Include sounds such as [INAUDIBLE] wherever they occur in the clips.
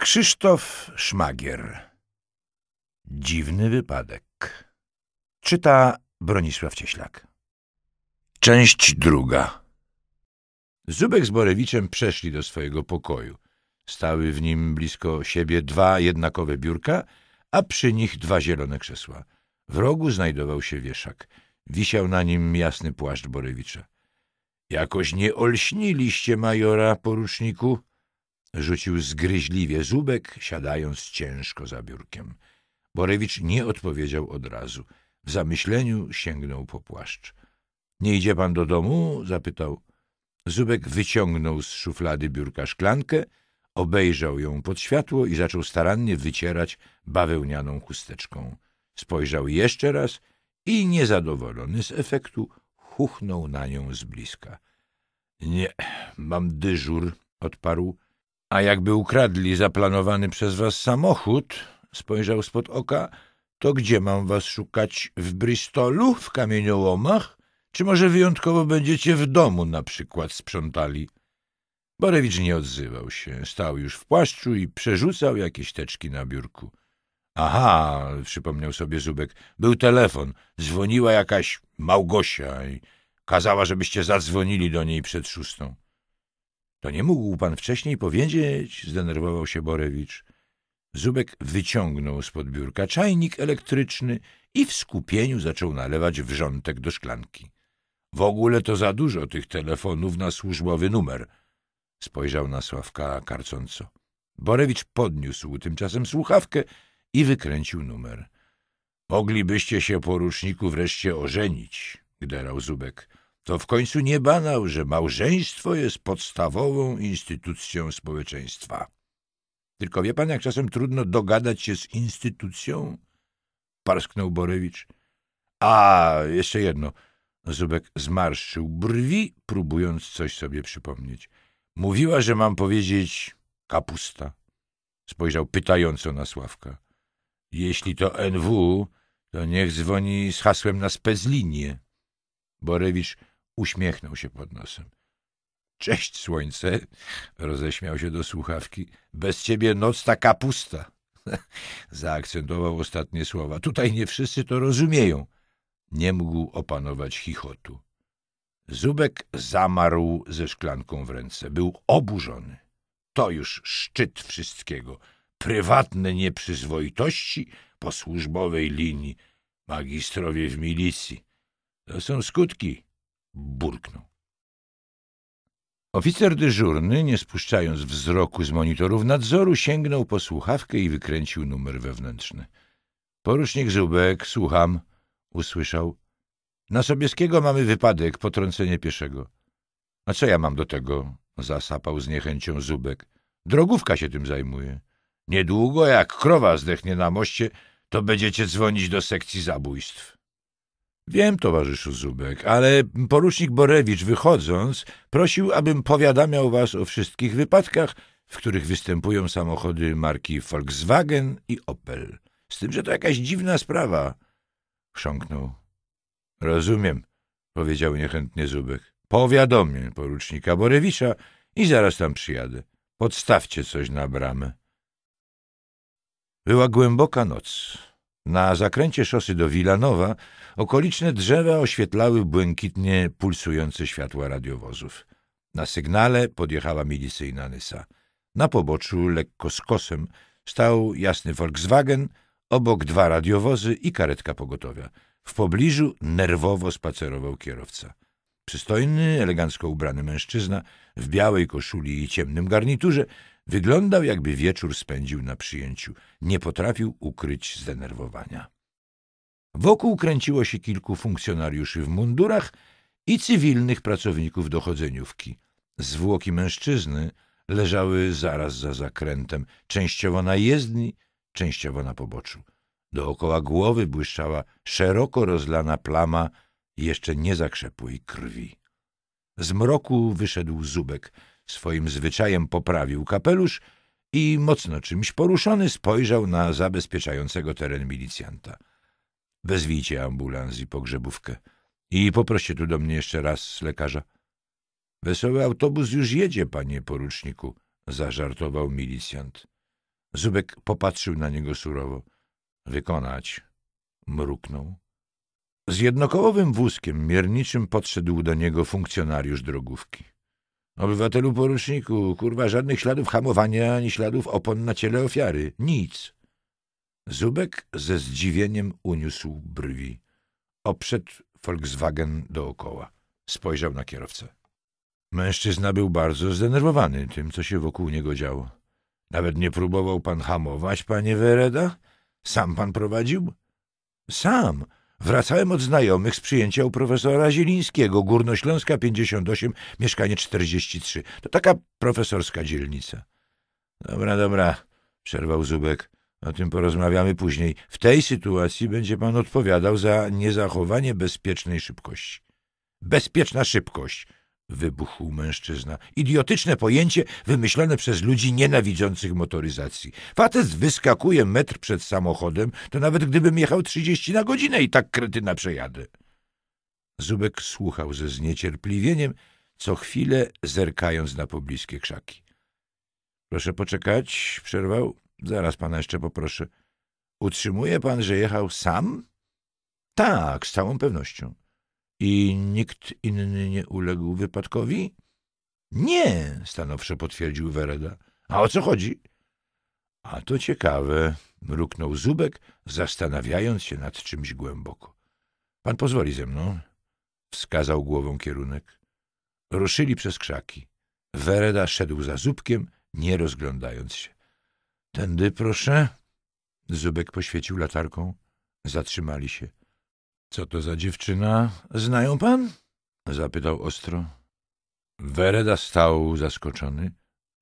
Krzysztof Szmagier Dziwny wypadek Czyta Bronisław Cieślak Część druga Zubek z Borewiczem przeszli do swojego pokoju. Stały w nim blisko siebie dwa jednakowe biurka, a przy nich dwa zielone krzesła. W rogu znajdował się wieszak. Wisiał na nim jasny płaszcz Borewicza. — Jakoś nie olśniliście majora, poruczniku? Rzucił zgryźliwie Zubek, siadając ciężko za biurkiem. Borewicz nie odpowiedział od razu. W zamyśleniu sięgnął po płaszcz. — Nie idzie pan do domu? — zapytał. Zubek wyciągnął z szuflady biurka szklankę, obejrzał ją pod światło i zaczął starannie wycierać bawełnianą chusteczką. Spojrzał jeszcze raz i niezadowolony z efektu chuchnął na nią z bliska. — Nie, mam dyżur — odparł. — A jakby ukradli zaplanowany przez was samochód — spojrzał spod oka — to gdzie mam was szukać? W Bristolu? W kamieniołomach? Czy może wyjątkowo będziecie w domu na przykład sprzątali? Borewicz nie odzywał się. Stał już w płaszczu i przerzucał jakieś teczki na biurku. Aha, przypomniał sobie Zubek, był telefon. Dzwoniła jakaś Małgosia i kazała, żebyście zadzwonili do niej przed szóstą. To nie mógł pan wcześniej powiedzieć? Zdenerwował się Borewicz. Zubek wyciągnął spod biurka czajnik elektryczny i w skupieniu zaczął nalewać wrzątek do szklanki. W ogóle to za dużo tych telefonów na służbowy numer. Spojrzał na Sławka karcąco. Borewicz podniósł tymczasem słuchawkę i wykręcił numer. Moglibyście się, poruczniku, wreszcie ożenić, gderał Zubek. To w końcu nie banał, że małżeństwo jest podstawową instytucją społeczeństwa. Tylko wie pan, jak czasem trudno dogadać się z instytucją? Parsknął Borewicz. A, jeszcze jedno. Zubek zmarszczył brwi, próbując coś sobie przypomnieć. Mówiła, że mam powiedzieć kapusta. Spojrzał pytająco na Sławka. Jeśli to NW, to niech dzwoni z hasłem na spezlinię. Borewicz uśmiechnął się pod nosem. Cześć, słońce, roześmiał się do słuchawki. Bez ciebie noc taka pusta. [LAUGHS] Zaakcentował ostatnie słowa. Tutaj nie wszyscy to rozumieją. Nie mógł opanować chichotu. Zubek zamarł ze szklanką w ręce. Był oburzony. To już szczyt wszystkiego. Prywatne nieprzyzwoitości po służbowej linii. Magistrowie w milicji. To są skutki. Burknął. Oficer dyżurny, nie spuszczając wzroku z monitorów nadzoru, sięgnął po słuchawkę i wykręcił numer wewnętrzny. Porucznik Zubek, słucham, usłyszał. Na Sobieskiego mamy wypadek, potrącenie pieszego. A co ja mam do tego? Zasapał z niechęcią Zubek. Drogówka się tym zajmuje. Niedługo, jak krowa zdechnie na moście, to będziecie dzwonić do sekcji zabójstw. Wiem, towarzyszu Zubek, ale porucznik Borewicz, wychodząc, prosił, abym powiadamiał was o wszystkich wypadkach, w których występują samochody marki Volkswagen i Opel. Z tym, że to jakaś dziwna sprawa. Chrząknął. Rozumiem, powiedział niechętnie Zubek. Powiadomię porucznika Borewicza i zaraz tam przyjadę. Podstawcie coś na bramę. Była głęboka noc. Na zakręcie szosy do Wilanowa okoliczne drzewa oświetlały błękitnie pulsujące światła radiowozów. Na sygnale podjechała milicyjna Nysa. Na poboczu, lekko skosem, stał jasny Volkswagen, obok dwa radiowozy i karetka pogotowia. W pobliżu nerwowo spacerował kierowca. Przystojny, elegancko ubrany mężczyzna w białej koszuli i ciemnym garniturze wyglądał, jakby wieczór spędził na przyjęciu. Nie potrafił ukryć zdenerwowania. Wokół kręciło się kilku funkcjonariuszy w mundurach i cywilnych pracowników dochodzeniówki. Zwłoki mężczyzny leżały zaraz za zakrętem, częściowo na jezdni, częściowo na poboczu. Dookoła głowy błyszczała szeroko rozlana plama jeszcze niezakrzepłej krwi. Z mroku wyszedł Zubek, swoim zwyczajem poprawił kapelusz i, mocno czymś poruszony, spojrzał na zabezpieczającego teren milicjanta. Wezwijcie ambulans i pogrzebówkę i poproście tu do mnie jeszcze raz lekarza. Wesoły autobus już jedzie, panie poruczniku, zażartował milicjant. Zubek popatrzył na niego surowo. Wykonać, mruknął. Z jednokołowym wózkiem mierniczym podszedł do niego funkcjonariusz drogówki. Obywatelu poruczniku, kurwa, żadnych śladów hamowania, ani śladów opon na ciele ofiary. Nic. Zubek ze zdziwieniem uniósł brwi. Oprzedł Volkswagen dookoła. Spojrzał na kierowcę. Mężczyzna był bardzo zdenerwowany tym, co się wokół niego działo. Nawet nie próbował pan hamować, panie Wereda? Sam pan prowadził? Sam. Wracałem od znajomych z przyjęcia u profesora Zielińskiego, Górnośląska 58, mieszkanie 43. To taka profesorska dzielnica. Dobra, dobra, przerwał Zubek. O tym porozmawiamy później. W tej sytuacji będzie pan odpowiadał za niezachowanie bezpiecznej szybkości. Bezpieczna szybkość, wybuchł mężczyzna. Idiotyczne pojęcie wymyślone przez ludzi nienawidzących motoryzacji. Facet wyskakuje metr przed samochodem, to nawet gdybym jechał trzydzieści na godzinę i tak kretyna przejadę. Zubek słuchał ze zniecierpliwieniem, co chwilę zerkając na pobliskie krzaki. Proszę poczekać, przerwał. Zaraz pana jeszcze poproszę. Utrzymuje pan, że jechał sam? Tak, z całą pewnością. I nikt inny nie uległ wypadkowi? Nie, stanowczo potwierdził Wereda. A o co chodzi? A to ciekawe, mruknął Zubek, zastanawiając się nad czymś głęboko. Pan pozwoli ze mną? Wskazał głową kierunek. Ruszyli przez krzaki. Wereda szedł za Zubkiem, nie rozglądając się. Tędy, proszę. Zubek poświecił latarką. Zatrzymali się. Co to za dziewczyna? Znają pan? Zapytał ostro. Wereda stał zaskoczony.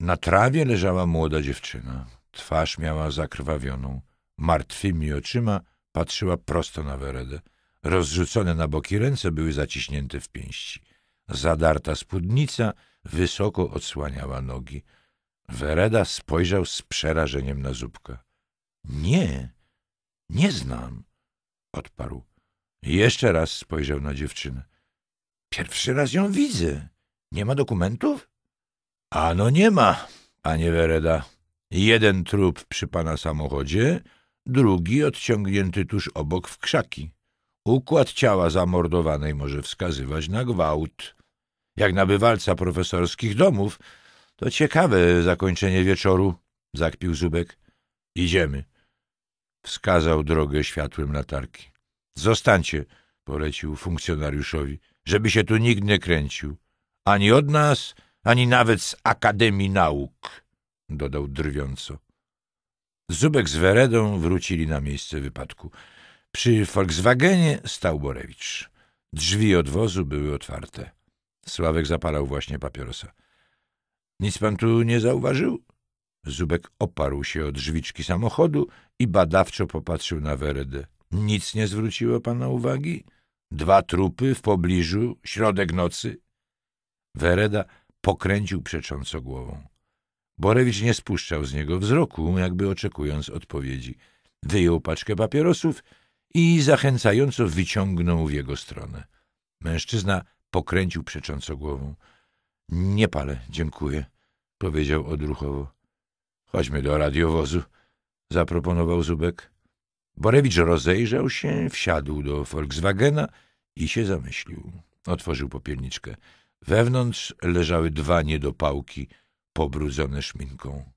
Na trawie leżała młoda dziewczyna. Twarz miała zakrwawioną. Martwymi oczyma patrzyła prosto na Weredę. Rozrzucone na boki ręce były zaciśnięte w pięści. Zadarta spódnica wysoko odsłaniała nogi. Wereda spojrzał z przerażeniem na Zubka. Nie, nie znam, odparł. Jeszcze raz spojrzał na dziewczynę. Pierwszy raz ją widzę. Nie ma dokumentów? Ano nie ma, panie Wereda. Jeden trup przy pana samochodzie, drugi odciągnięty tuż obok w krzaki. Układ ciała zamordowanej może wskazywać na gwałt. Jak na bywalca profesorskich domów, to ciekawe zakończenie wieczoru, zakpił Zubek. Idziemy. Wskazał drogę światłem latarki. Zostańcie, polecił funkcjonariuszowi, żeby się tu nikt nie kręcił. Ani od nas, ani nawet z Akademii Nauk, dodał drwiąco. Zubek z Weredą wrócili na miejsce wypadku. Przy Volkswagenie stał Borewicz. Drzwi od wozu były otwarte. Sławek zapalał właśnie papierosa. Nic pan tu nie zauważył? Zubek oparł się o drzwiczki samochodu i badawczo popatrzył na Weredę. Nic nie zwróciło pana uwagi? Dwa trupy w pobliżu, środek nocy? Wereda pokręcił przecząco głową. Borewicz nie spuszczał z niego wzroku, jakby oczekując odpowiedzi. Wyjął paczkę papierosów i zachęcająco wyciągnął w jego stronę. Mężczyzna pokręcił przecząco głową. Nie palę, dziękuję, powiedział odruchowo. Chodźmy do radiowozu, zaproponował Zubek. Borewicz rozejrzał się, wsiadł do Volkswagena i się zamyślił. Otworzył popielniczkę. Wewnątrz leżały dwa niedopałki pobrudzone szminką.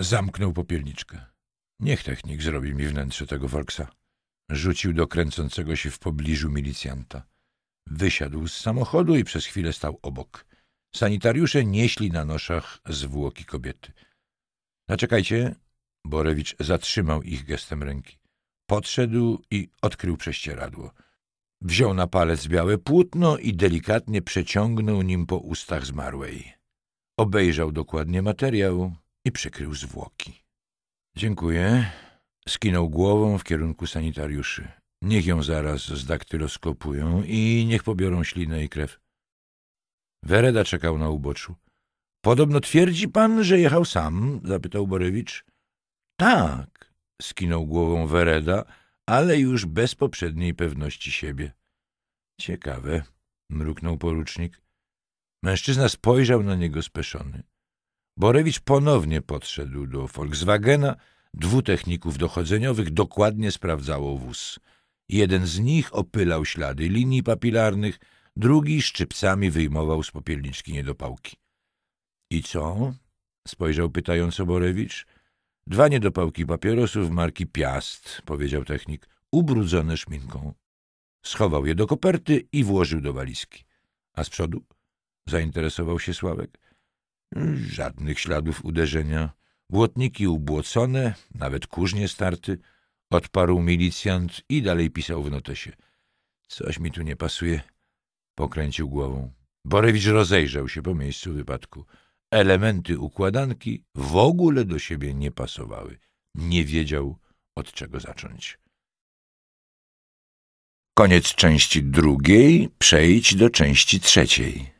Zamknął popielniczkę. Niech technik zrobi mi wnętrze tego Volksa. Rzucił do kręcącego się w pobliżu milicjanta. Wysiadł z samochodu i przez chwilę stał obok. Sanitariusze nieśli na noszach zwłoki kobiety. Zaczekajcie. Borewicz zatrzymał ich gestem ręki. Podszedł i odkrył prześcieradło. Wziął na palec białe płótno i delikatnie przeciągnął nim po ustach zmarłej. Obejrzał dokładnie materiał i przykrył zwłoki. Dziękuję. Skinął głową w kierunku sanitariuszy. Niech ją zaraz zdaktyloskopują i niech pobiorą ślinę i krew. Wereda czekał na uboczu. Podobno twierdzi pan, że jechał sam? zapytał Borewicz. Tak, skinął głową Wereda, ale już bez poprzedniej pewności siebie. Ciekawe, mruknął porucznik. Mężczyzna spojrzał na niego speszony. Borewicz ponownie podszedł do Volkswagena. Dwóch techników dochodzeniowych dokładnie sprawdzało wóz. Jeden z nich opylał ślady linii papilarnych, drugi szczypcami wyjmował z popielniczki niedopałki. — I co? — spojrzał pytająco Borewicz. — Dwa niedopałki papierosów marki Piast — powiedział technik, ubrudzone szminką. Schował je do koperty i włożył do walizki. — A z przodu? — zainteresował się Sławek. — Żadnych śladów uderzenia. Błotniki ubłocone, nawet kurz nie starty — odparł milicjant i dalej pisał w notesie. Coś mi tu nie pasuje. Pokręcił głową. Borewicz rozejrzał się po miejscu wypadku. Elementy układanki w ogóle do siebie nie pasowały. Nie wiedział, od czego zacząć. Koniec części drugiej. Przejdź do części trzeciej.